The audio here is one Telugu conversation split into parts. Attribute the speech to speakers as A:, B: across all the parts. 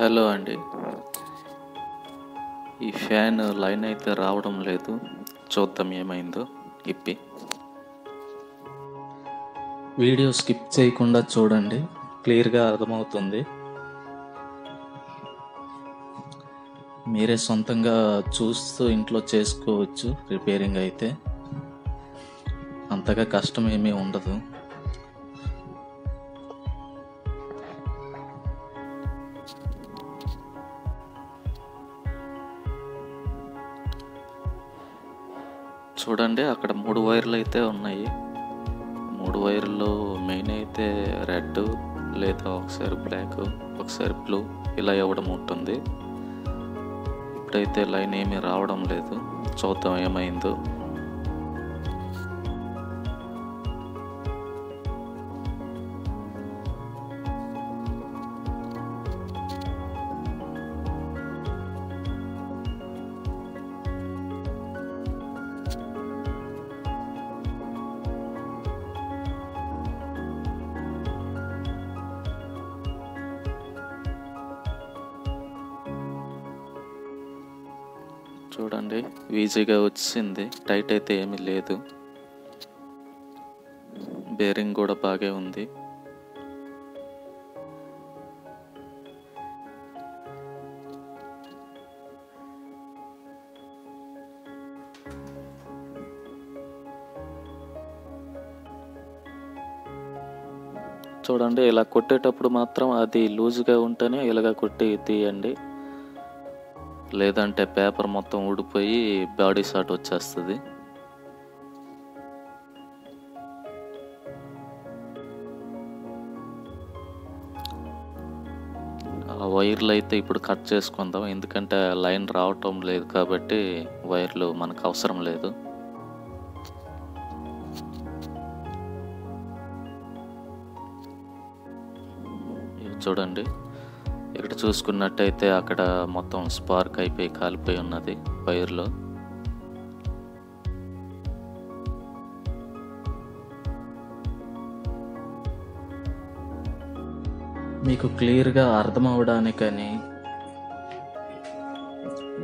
A: హలో అండి. ఈ ఫ్యాన్ లైన్ అయితే రావడం లేదు. చూద్దాం ఏమైందో. ఇప్పి.
B: వీడియో స్కిప్ చేయకుండా చూడండి. క్లియర్గా అర్థమవుతుంది. మీరే సొంతంగా చూస్తూ ఇంట్లో చేసుకోవచ్చు రిపేరింగ్ అయితే. అంతగా కష్టం ఏమీ ఉండదు.
A: చూడండి అక్కడ మూడు వైర్లు అయితే ఉన్నాయి. మూడు వైర్లు మెయిన్ అయితే రెడ్ లేదా ఒకసారి బ్లాక్ ఒకసారి బ్లూ ఇలా ఇవ్వడం ఉంటుంది. ఇప్పుడైతే లైన్ ఏమీ రావడం లేదు. చూద్దాం ఏమైందో. ఈజీగా వచ్చింది. టైట్ అయితే ఏమీ లేదు. బేరింగ్ కూడా బాగా ఉంది. చూడండి ఇలా కొట్టేటప్పుడు మాత్రం అది లూజ్గా ఉంటేనే ఇలాగ కొట్టి తీయండి. లేదంటే పేపర్ మొత్తం ఊడిపోయి బాడీ షాట్ వచ్చేస్తుంది. ఆ వైర్లు అయితే ఇప్పుడు కట్ చేసుకుందాం. ఎందుకంటే లైన్ రావటం లేదు కాబట్టి వైర్లు మనకు అవసరం లేదు. చూడండి. ఇక్కడ చూసుకున్నట్టయితే అక్కడ మొత్తం స్పార్క్ అయిపోయి కాలిపోయి ఉన్నది వైర్లో.
B: మీకు క్లియర్గా అర్థం అవడానికని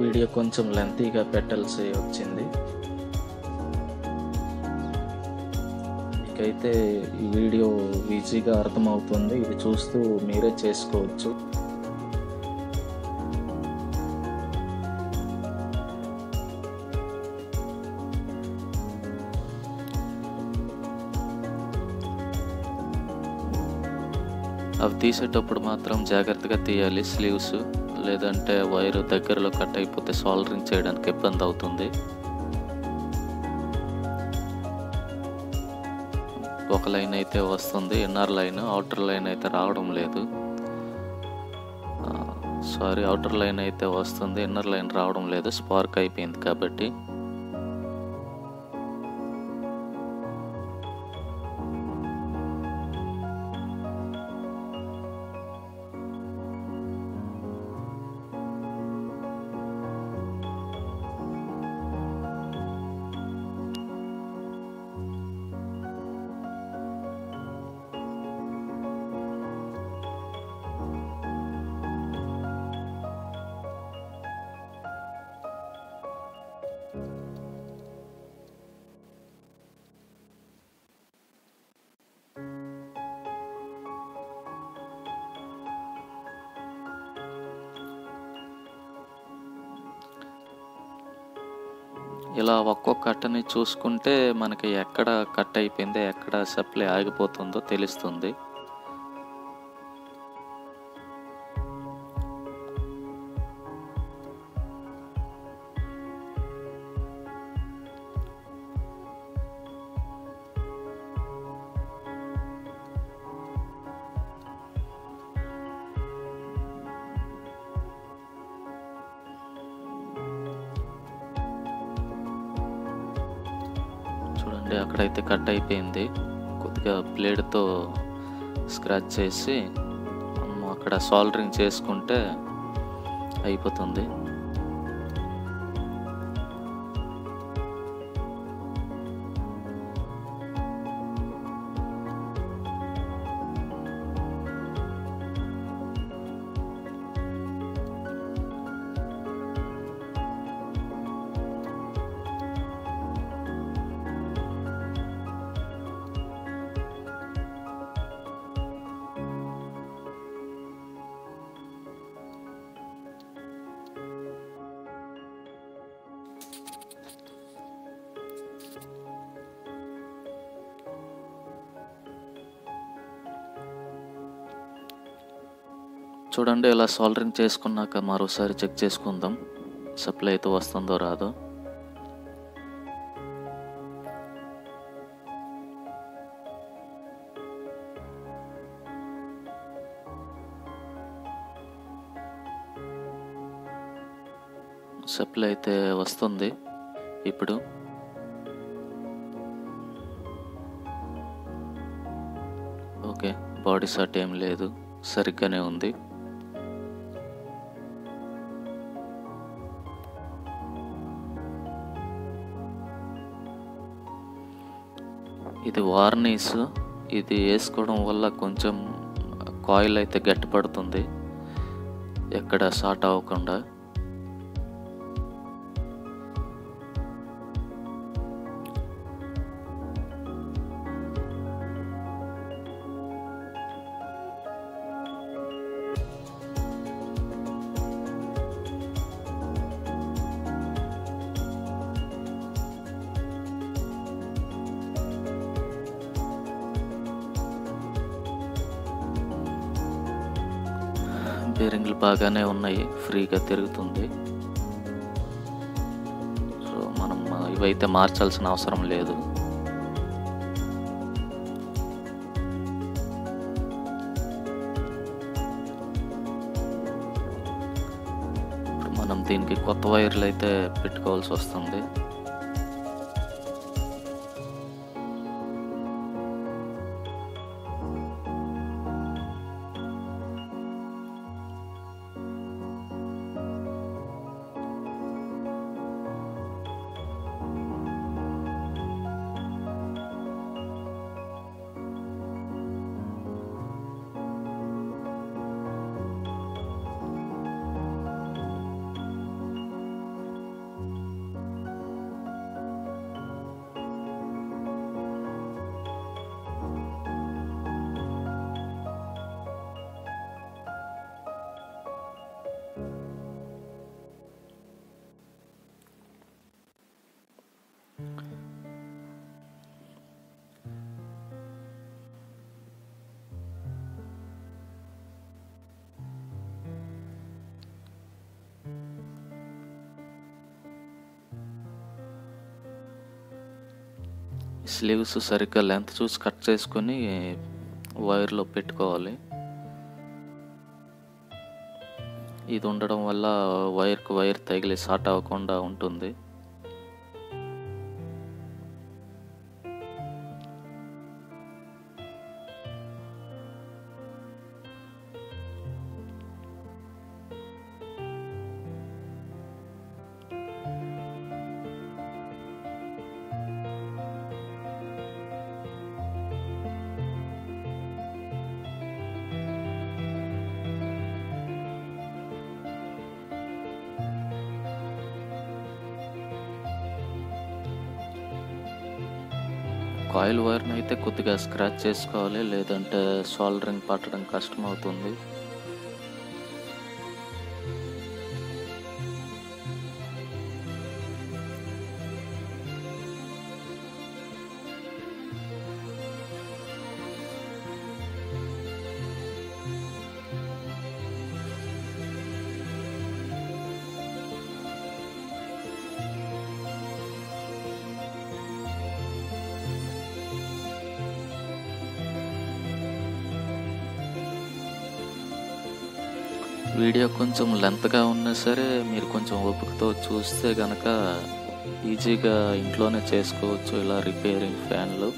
B: వీడియో కొంచెం లెంతీగా పెట్టాల్సి వచ్చింది. మీకైతే ఈ వీడియో ఈజీగా అర్థమవుతుంది. ఇది చూస్తూ మీరే చేసుకోవచ్చు.
A: అవి తీసేటప్పుడు మాత్రం జాగ్రత్తగా తీయాలి. స్లీవ్స్ లేదంటే వైర్ దగ్గరలో కట్ అయిపోతే సాల్డరింగ్ చేయడానికి ఇబ్బంది అవుతుంది. ఒక లైన్ అయితే వస్తుంది ఇన్నర్ లైన్ అవుటర్ లైన్ అయితే రావడం లేదు. సారీ అవుటర్ లైన్ అయితే వస్తుంది ఇన్నర్ లైన్ రావడం లేదు స్పార్క్ అయిపోయింది కాబట్టి ఇలా ఒక్కొక్క కట్టని చూసుకుంటే మనకి ఎక్కడ కట్ అయిపోయిందో ఎక్కడ సప్లై ఆగిపోతుందో తెలుస్తుంది. అక్కడైతే కట్ అయిపోయింది. కొద్దిగా బ్లేడ్తో స్క్రాచ్ చేసి అక్కడ సాల్డరింగ్ చేసుకుంటే అయిపోతుంది. చూడండి ఇలా సాల్డరింగ్ చేసుకున్నాక మరోసారి చెక్ చేసుకుందాం. సప్లై అయితే వస్తుందో రాదో. సప్లై అయితే వస్తుంది. ఇప్పుడు ఓకే బాడీ షాట్ ఏం లేదు. సరిగ్గానే ఉంది. ఇది వార్నిస్ ఇది వేసుకోవడం వల్ల కొంచెం కాయిల్ అయితే గట్టిపడుతుంది. ఎక్కడ షార్ట్ అవ్వకుండా. బేరింగ్లు బాగానే ఉన్నాయి ఫ్రీగా తిరుగుతుంది. సో మనం ఇవైతే మార్చాల్సిన అవసరం లేదు. ఇప్పుడు మనం దీనికి కొత్త వైర్లు అయితే పెట్టుకోవాల్సి వస్తుంది. స్లీవ్స్ సరిగ్గా లెంత్ చూసి కట్ చేసుకొని వైర్లో పెట్టుకోవాలి. ఇది ఉండడం వల్ల వైర్కు వైర్ తగిలి షార్ట్ అవ్వకుండా ఉంటుంది. కాయిల్ వైర్ని అయితే కొద్దిగా స్క్రాచ్ చేసుకోవాలి లేదంటే సోల్డరింగ్ పట్టడం కష్టం కొంచెం లెంత్గా ఉన్నా సరే మీరు కొంచెం ఓపికతో చూస్తే కనుక ఈజీగా ఇంట్లోనే చేసుకోవచ్చు ఇలా రిపేరింగ్ ఫ్యాన్లు.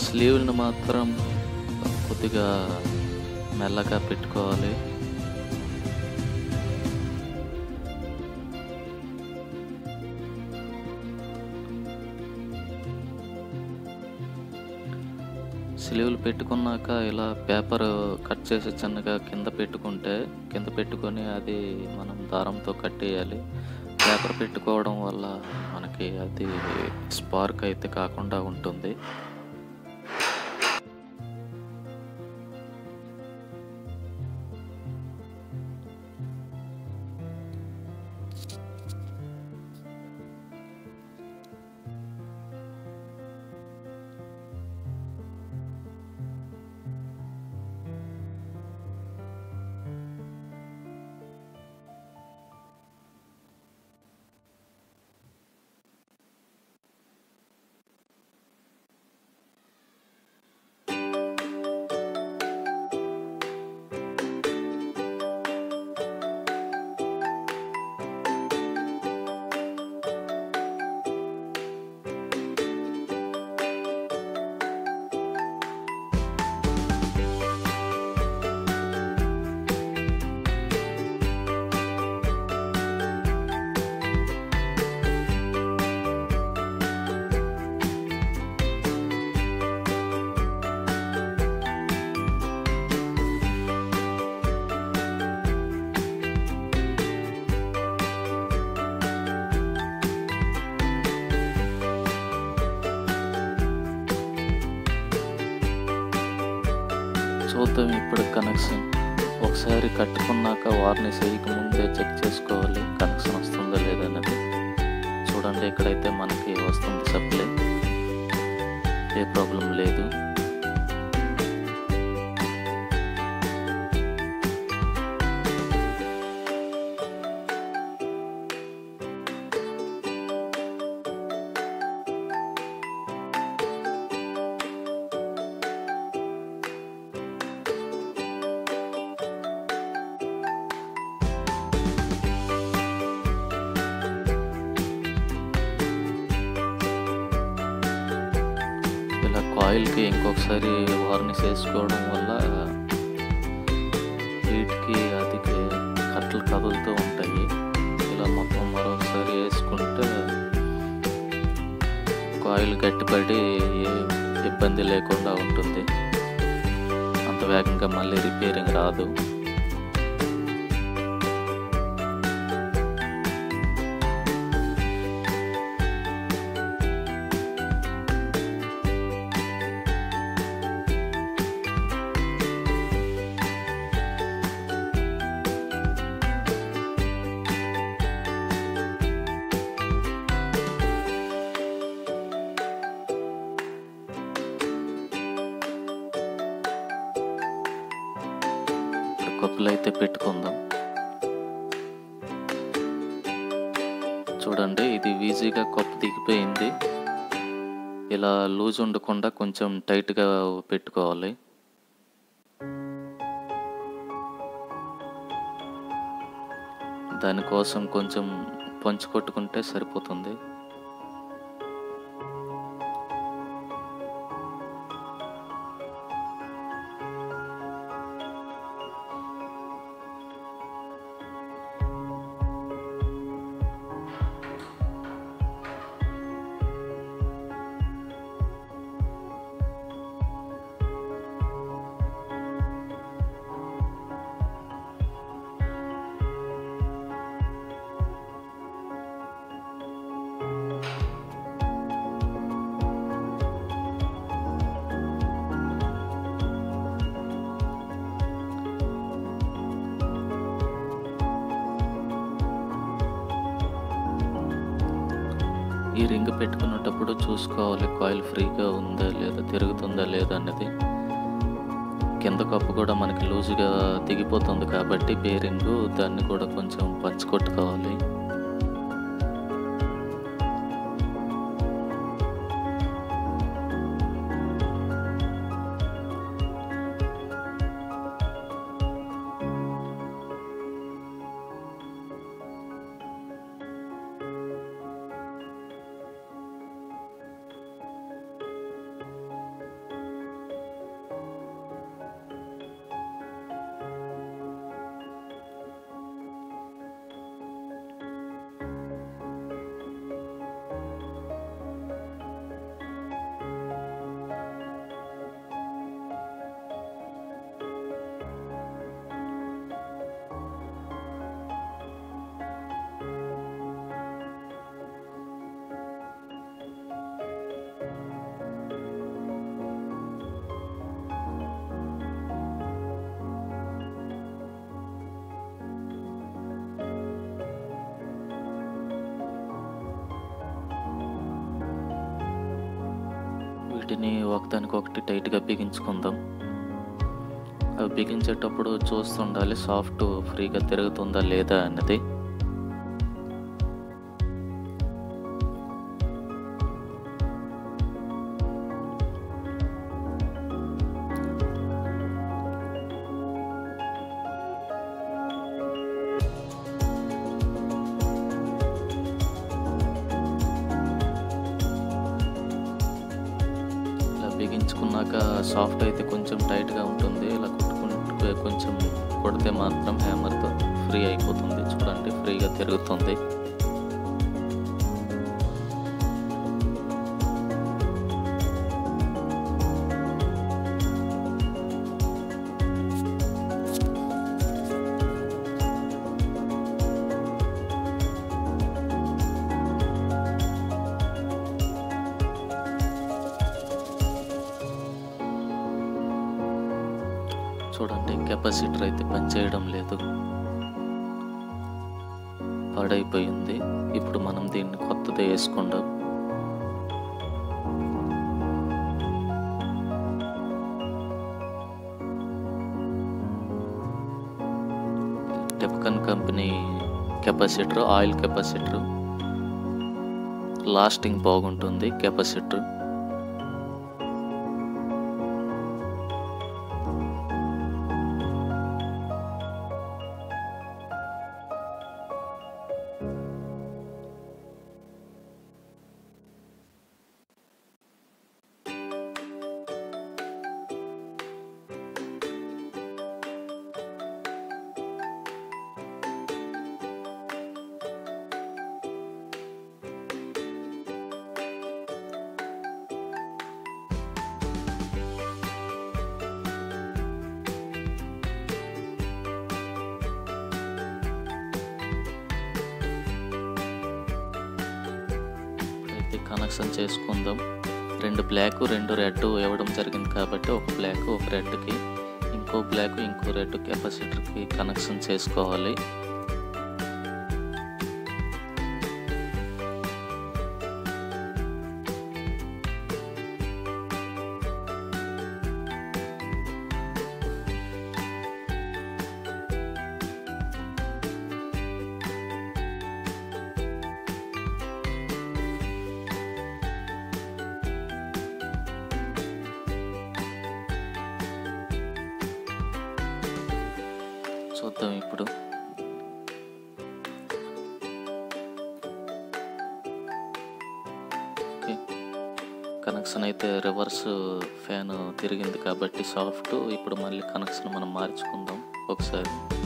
A: ఇలా స్లీవ్ని మాత్రం కొద్దిగా మెల్లగా పెట్టుకోవాలి. స్లీవ్లు పెట్టుకున్నాక ఇలా పేపర్ కట్ చేసి చిన్నగా కింద పెట్టుకుంటే కింద పెట్టుకొని అది మనం దారంతో కట్టేయాలి. పేపర్ పెట్టుకోవడం వల్ల మనకి అది స్పార్క్ అయితే కాకుండా ఉంటుంది. ప్రస్తుతం ఇప్పుడు కనెక్షన్. ఒకసారి కట్టుకున్నాక వార్నిష్ ముందే చెక్ చేసుకోవాలి. కనెక్షన్ వస్తుందా లేదన్నది చూడండి ఇక్కడైతే మనకి వస్తుంది సప్లై. ఏ ప్రాబ్లం లేదు. ఆయిల్కి ఇంకొకసారి వార్నిష్ వేసుకోవడం వల్ల వీటికి అది కట్టలు కదులుతూ ఉంటాయి. ఇలా మొత్తం మరొకసారి వేసుకుంటే ఆయిల్ గట్టిపడి ఏ ఇబ్బంది లేకుండా ఉంటుంది. అంత వేగంగా మళ్ళీ రిపేరింగ్ రాదు. అయితే పెట్టుకుందాం. చూడండి ఇది ఈజీగా కప్పు దిగిపోయింది. ఇలా లూజ్ ఉండకుండా కొంచెం టైట్గా పెట్టుకోవాలి. దానికోసం కొంచెం పంచు కొట్టుకుంటే సరిపోతుంది. పెట్టుకున్నప్పుడు పెట్టుకునేటప్పుడు చూసుకోవాలి కాయిల్ ఫ్రీగా ఉందా లేదా తిరుగుతుందా లేదా అనేది కింద కప్పు కూడా మనకి లూజుగా దిగిపోతుంది కాబట్టి బేరింగ్ దాన్ని కూడా కొంచెం పంచుకొట్టుకోవాలి వీటిని ఒకదానికొకటి టైట్గా బిగించుకుందాం. అవి బిగించేటప్పుడు చూస్తుండాలి సాఫ్ట్ ఫ్రీగా తిరుగుతుందా లేదా అన్నది. సాఫ్ట్ అయితే కొంచెం టైట్గా ఉంటుంది. ఇలా కొట్టుకుంటే కొంచెం కొడితే మాత్రం హ్యామర్తో ఫ్రీ అయిపోతుంది. చూడండి ఫ్రీగా తిరుగుతుంది. చూడండి కెపాసిటర్ అయితే పనిచేయడం లేదు. పాడైపోయింది. ఇప్పుడు మనం దీన్ని కొత్తది వేసుకుందాం. టెప్కన్ company capacitor oil capacitor. Lasting బాగుంటుంది కెపాసిటర్ కనెక్షన్ చేసుకుందాం. రెండు బ్లాక్ రెండు రెడ్ ఇవ్వడం జరిగింది కాబట్టి ఒక బ్లాక్ ఒక రెడ్కి ఇంకో బ్లాక్ ఇంకో రెడ్ కెపాసిటర్కి కనెక్షన్ చేసుకోవాలి. చూద్దాం ఇప్పుడు. ఓకే. కనెక్షన్ అయితే రివర్స్ ఫ్యాన్ తిరిగింది కాబట్టి సాఫ్ట్. ఇప్పుడు మళ్ళీ కనెక్షన్ మనం మార్చుకుందాం ఒకసారి.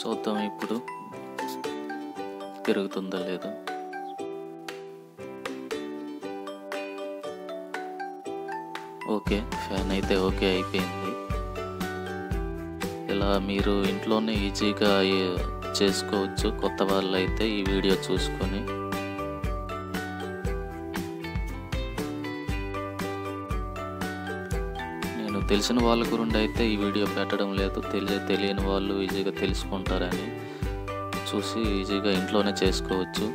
A: చూద్దాం ఇప్పుడు. తిరుగుతుందా లేదో? ఓకే ఫ్యాన్ అయితే ఓకే అయిపోయింది. ఇలా మీరు ఇంట్లోనే ఈజీగా చేసుకోవచ్చు. కొత్త వాళ్ళు అయితే ఈ వీడియో చూసుకొని తెలిసిన వాళ్ళ గురించి అయితే ఈ వీడియో పెట్టడం లేదు. తెలియ తెలియని వాళ్ళు ఈజీగా తెలుసుకుంటారని చూసి ఈజీగా ఇంట్లోనే చేసుకోవచ్చు.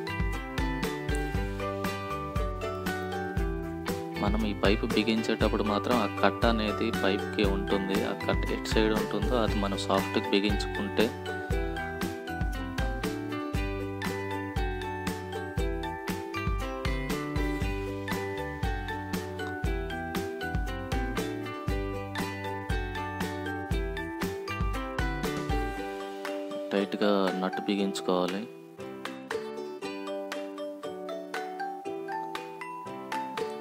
A: మనం ఈ పైపు బిగించేటప్పుడు మాత్రం ఆ కట్ అనేది పైప్కి ఉంటుంది. ఆ కట్ ఎటు సైడ్ ఉంటుందో అది మనం సాఫ్ట్కి బిగించుకుంటే టైట్గా నట్టు బిగించుకోవాలి.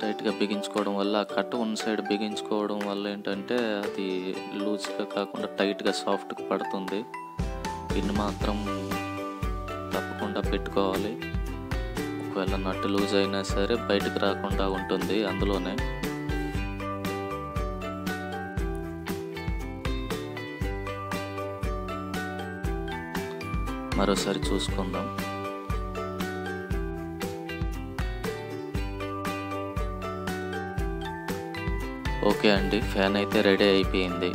A: టైట్గా బిగించుకోవడం వల్ల ఆ కట్ట వన్ సైడ్ బిగించుకోవడం వల్ల ఏంటంటే అది లూజ్గా కాకుండా టైట్గా సాఫ్ట్గా పడుతుంది. పిన్ మాత్రం తప్పకుండా పెట్టుకోవాలి. ఒకవేళ నట్టు లూజ్ అయినా సరే బయటకు రాకుండా ఉంటుంది అందులోనే. మరోసారి చూసుకుందాం. ఓకే అండి ఫ్యాన్ అయితే రెడీ అయిపోయింది.